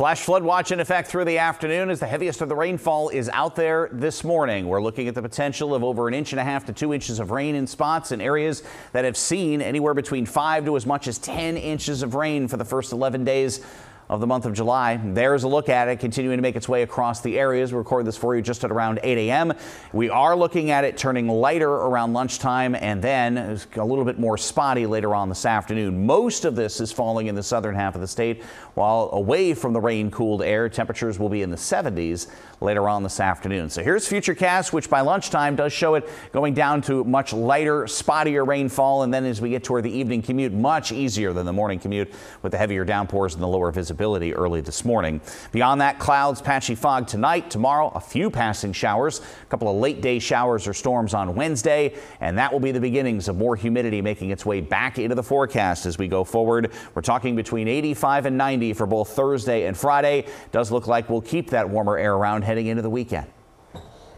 Flash flood watch in effect through the afternoon as the heaviest of the rainfall is out there this morning. We're looking at the potential of over an inch and a half to two inches of rain in spots in areas that have seen anywhere between five to as much as 10 inches of rain for the first 11 days of the month of July. There's a look at it continuing to make its way across the areas. We record this for you just at around 8 a.m. We are looking at it turning lighter around lunchtime and then a little bit more spotty later on this afternoon. Most of this is falling in the southern half of the state, while away from the rain cooled air, temperatures will be in the 70s later on this afternoon. So here's Futurecast, which by lunchtime does show it going down to much lighter, spottier rainfall. And then as we get toward the evening commute, much easier than the morning commute with the heavier downpours and the lower visibility visibility early this morning. Beyond that, clouds, patchy fog tonight. Tomorrow, a few passing showers, a couple of late day showers or storms on Wednesday, and that will be the beginnings of more humidity making its way back into the forecast as we go forward. We're talking between 85 and 90 for both Thursday and Friday. Does look like we'll keep that warmer air around heading into the weekend.